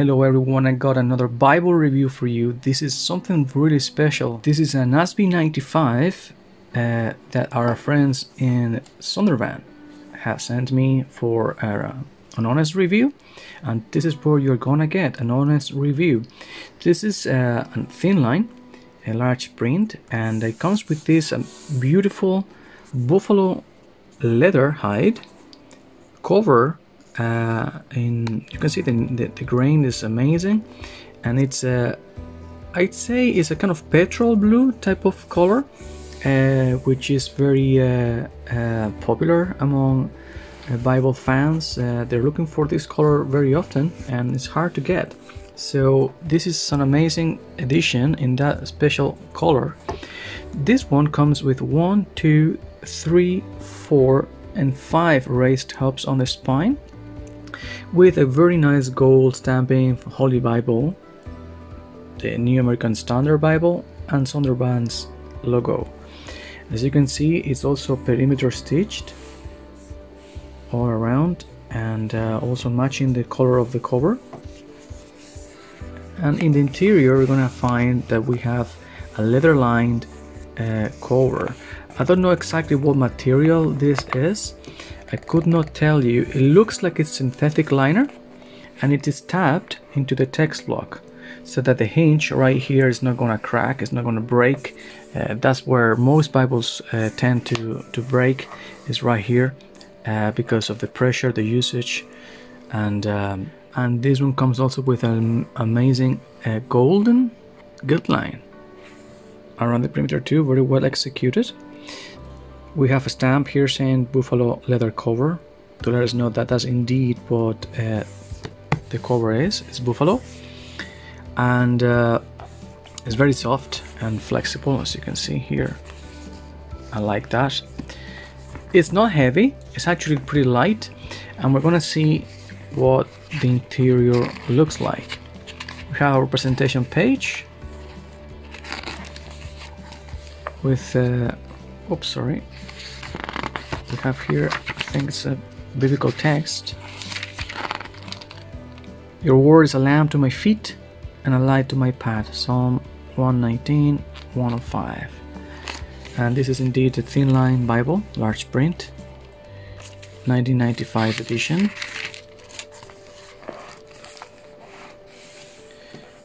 Hello everyone, I got another Bible review for you. This is something really special. This is an NASB 95 uh, that our friends in Zondervan have sent me for uh, an honest review. And this is where you're gonna get an honest review. This is uh, a thin line, a large print, and it comes with this um, beautiful buffalo leather hide cover uh, in you can see the, the, the, grain is amazing. And it's a I'd say it's a kind of petrol blue type of color uh, which is very uh, uh popular among uh, Bible fans. Uh, they're looking for this color very often and it's hard to get. So this is an amazing edition in that special color. This one comes with one two three four and five raised hubs on the spine with a very nice gold stamping Holy Bible, the New American Standard Bible, and Zondervan's logo. As you can see, it's also perimeter stitched all around and uh, also matching the color of the cover. And in the interior, we're gonna find that we have a leather lined uh, cover. I don't know exactly what material this is, I could not tell you. It looks like it's synthetic liner and it is tapped into the text block so that the hinge right here is not going to crack, it's not going to break. Uh, that's where most Bibles uh, tend to, to break is right here uh, because of the pressure, the usage and um, and this one comes also with an amazing uh, golden gilt line around the perimeter too, very well executed. We have a stamp here saying buffalo leather cover to let us know that that's indeed what uh, the cover is. It's buffalo and uh, it's very soft and flexible as you can see here. I like that. It's not heavy, it's actually pretty light and we're gonna see what the interior looks like. We have our presentation page with, uh, oops, sorry, we have here, I think it's a biblical text. Your word is a lamp to my feet and a light to my path. Psalm 119, 105. And this is indeed a thin line Bible, large print, 1995 edition.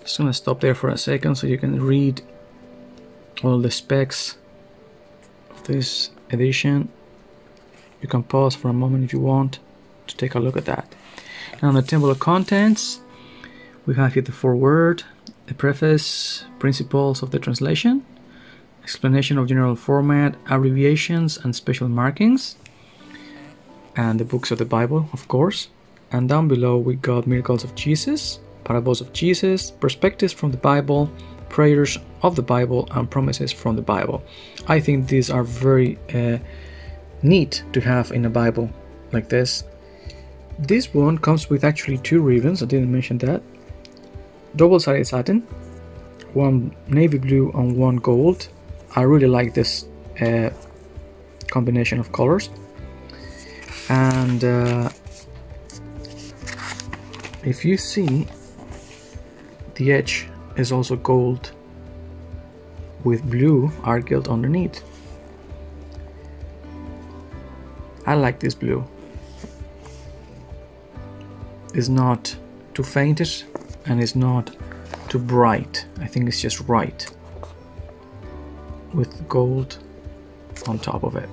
Just gonna stop there for a second so you can read all the specs this edition you can pause for a moment if you want to take a look at that. In the table of contents, we have here the foreword, the preface, principles of the translation, explanation of general format, abbreviations, and special markings, and the books of the Bible, of course. And down below, we got miracles of Jesus, parables of Jesus, perspectives from the Bible, prayers of the Bible, and promises from the Bible. I think these are very uh, neat to have in a Bible like this. This one comes with actually two ribbons, I didn't mention that. Double-sided satin, one navy blue and one gold. I really like this uh, combination of colors. And uh, if you see, the edge is also gold with blue art gilt underneath. I like this blue. It's not too fainted and it's not too bright. I think it's just right. With gold on top of it.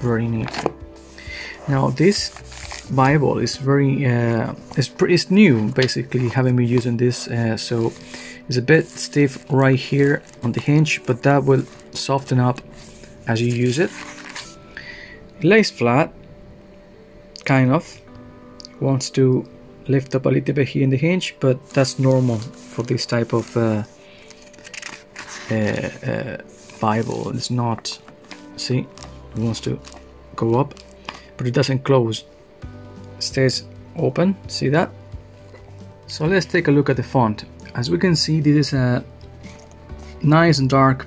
Very neat. Now this Bible is very uh, it's, it's new basically having been using this uh, so it's a bit stiff right here on the hinge but that will soften up as you use it it lays flat, kind of. Wants to lift up a little bit here in the hinge, but that's normal for this type of uh, uh, uh, Bible. It's not, see, it wants to go up, but it doesn't close. Stays open, see that? So let's take a look at the font. As we can see, this is a nice and dark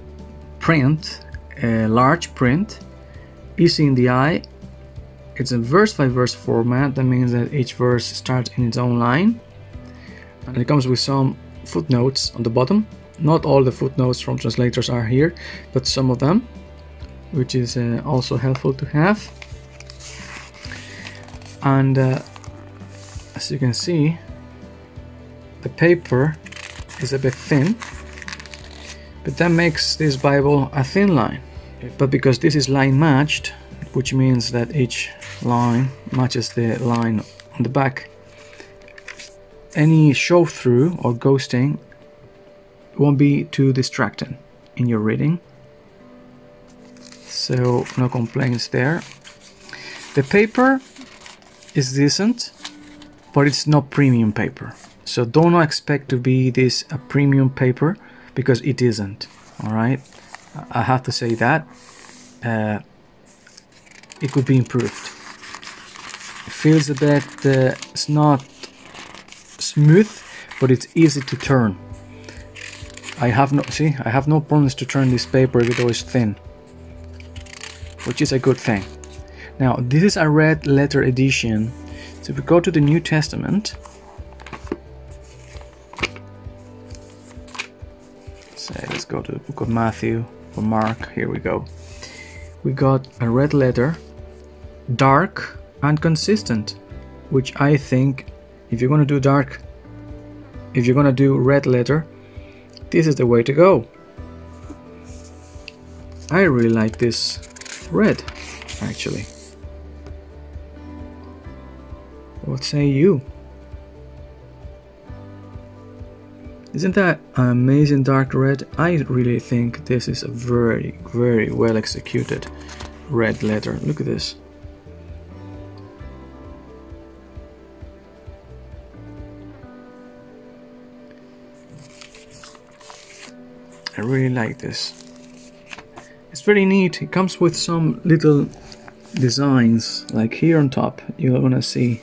print, a large print easy in the eye. It's a verse by verse format, that means that each verse starts in its own line. and it comes with some footnotes on the bottom. Not all the footnotes from translators are here, but some of them, which is uh, also helpful to have. And uh, as you can see, the paper is a bit thin, but that makes this Bible a thin line. But because this is line matched, which means that each line matches the line on the back, any show through or ghosting won't be too distracting in your reading. So, no complaints there. The paper is decent, but it's not premium paper. So don't expect to be this a premium paper because it isn't. All right, I have to say that uh, it could be improved. It feels a bit. Uh, it's not smooth, but it's easy to turn. I have no see. I have no problems to turn this paper even though it's thin, which is a good thing. Now this is a red letter edition. So if we go to the New Testament, go to the book of Matthew or Mark. Here we go. We got a red letter, dark and consistent, which I think if you're gonna do dark, if you're gonna do red letter, this is the way to go. I really like this red, actually. What say you? Isn't that an amazing dark red? I really think this is a very, very well executed red letter. Look at this. I really like this. It's very neat. It comes with some little designs, like here on top. You're gonna see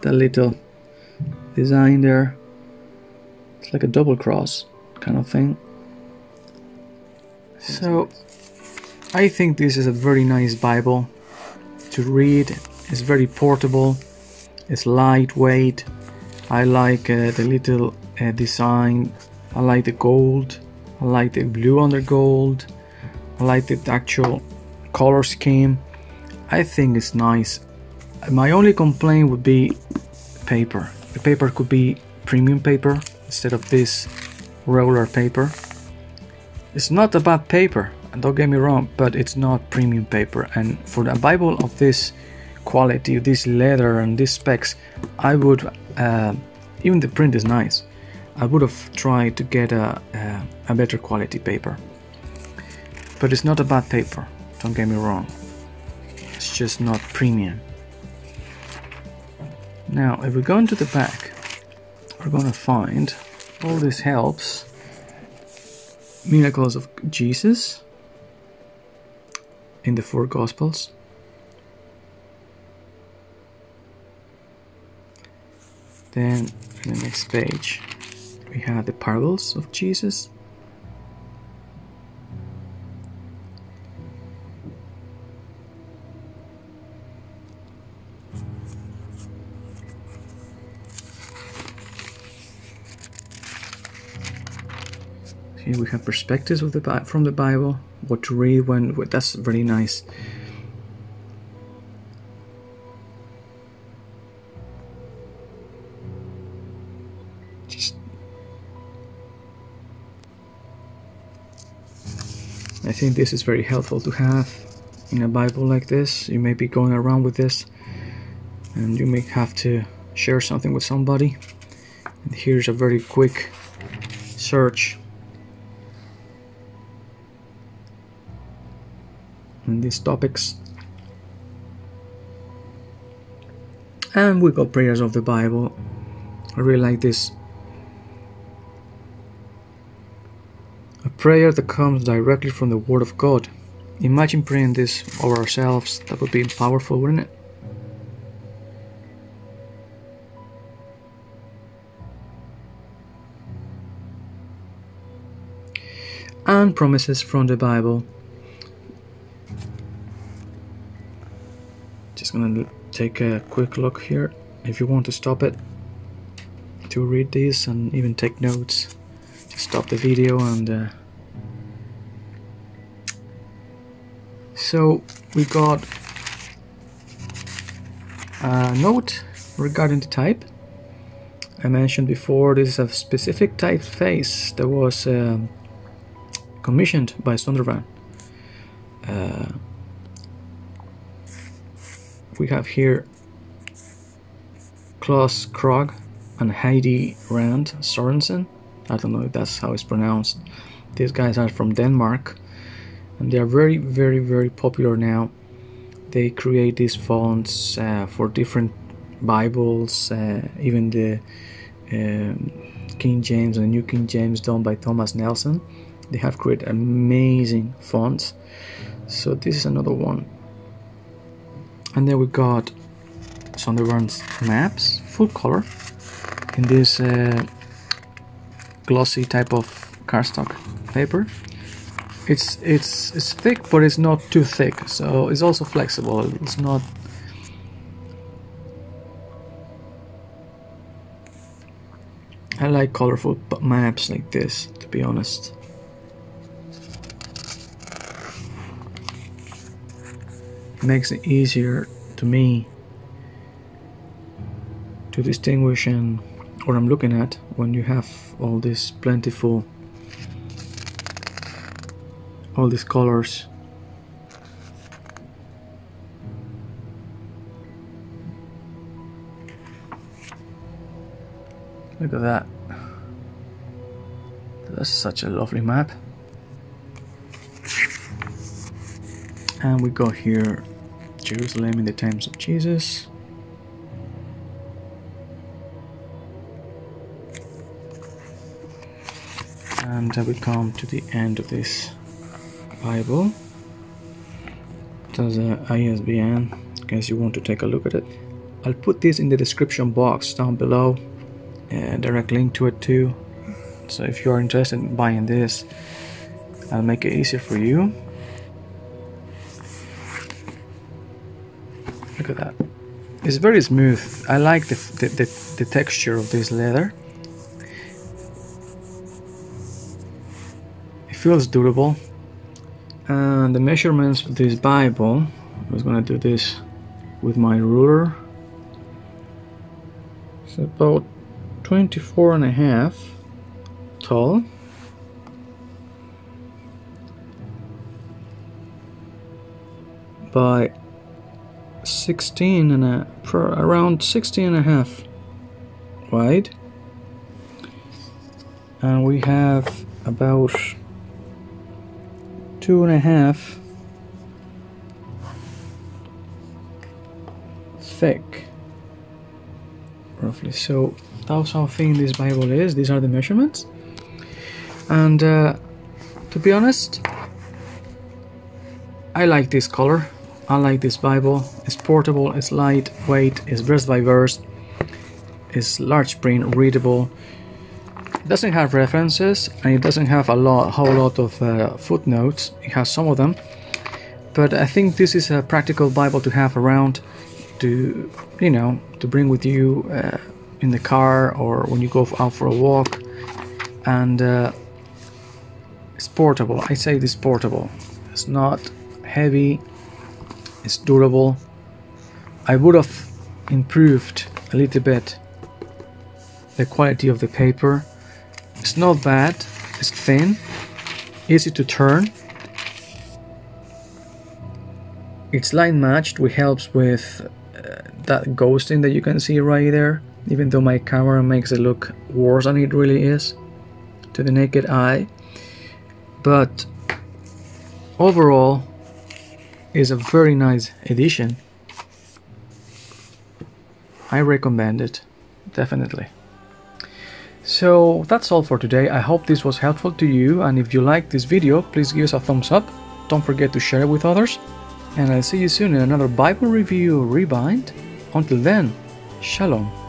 the little design there. It's like a double cross kind of thing. So, I think this is a very nice Bible to read. It's very portable. It's lightweight. I like uh, the little uh, design. I like the gold. I like the blue under gold. I like the actual color scheme. I think it's nice. My only complaint would be paper. The paper could be premium paper instead of this regular paper. It's not a bad paper, don't get me wrong, but it's not premium paper. And for a Bible of this quality, this leather and these specs, I would, uh, even the print is nice. I would have tried to get a, a, a better quality paper. But it's not a bad paper, don't get me wrong. It's just not premium. Now, if we go into the back, we're gonna find all this helps miracles of Jesus in the four Gospels. Then, in the next page, we have the parables of Jesus. Here we have perspectives of the from the Bible, what to read when that's really nice. Just I think this is very helpful to have in a Bible like this. You may be going around with this and you may have to share something with somebody. And here's a very quick search these topics. And we got prayers of the Bible. I really like this. A prayer that comes directly from the Word of God. Imagine praying this over ourselves. That would be powerful, wouldn't it? And promises from the Bible. Gonna take a quick look here. If you want to stop it, to read this and even take notes. Stop the video and uh, so we got a note regarding the type. I mentioned before this is a specific typeface that was um, commissioned by Zondervan. Uh, we have here Klaus Krogh and Heidi Rand Sorensen. I don't know if that's how it's pronounced. These guys are from Denmark and they are very, very, very popular now. They create these fonts uh, for different Bibles, uh, even the um, King James and the New King James done by Thomas Nelson. They have created amazing fonts. So this is another one. And then we got Zondervan's maps, full color, in this uh, glossy type of cardstock paper. It's it's it's thick, but it's not too thick, so it's also flexible. It's not. I like colorful maps like this, to be honest. Makes it easier to me to distinguish and what I'm looking at when you have all this plentiful all these colors. Look at that. That's such a lovely map. And we go here Jerusalem in the times of Jesus. And we come to the end of this Bible. There's a uh, ISBN in case you want to take a look at it. I'll put this in the description box down below, a direct link to it too. So if you are interested in buying this, I'll make it easier for you. Look at that. It's very smooth. I like the, the, the, the texture of this leather. It feels durable. And the measurements of this Bible, I was gonna do this with my ruler. It's about 24 and a half tall. By 16 and a around 16 and a half wide and we have about two and a half thick roughly. So that's how thin this bible is. These are the measurements. And uh, to be honest I like this color I like this Bible. It's portable, it's lightweight, it's verse by verse, it's large print, readable. It doesn't have references and it doesn't have a lot, whole lot of uh, footnotes. It has some of them, but I think this is a practical Bible to have around, to you know, to bring with you uh, in the car or when you go out for a walk, and uh, it's portable. I say this portable. It's not heavy it's durable. I would have improved a little bit the quality of the paper. It's not bad, it's thin, easy to turn. It's line matched, which helps with uh, that ghosting that you can see right there, even though my camera makes it look worse than it really is to the naked eye. But overall, is a very nice edition. I recommend it, definitely. So that's all for today. I hope this was helpful to you and if you liked this video, please give us a thumbs up. Don't forget to share it with others. And I'll see you soon in another Bible review rebind. Until then, Shalom.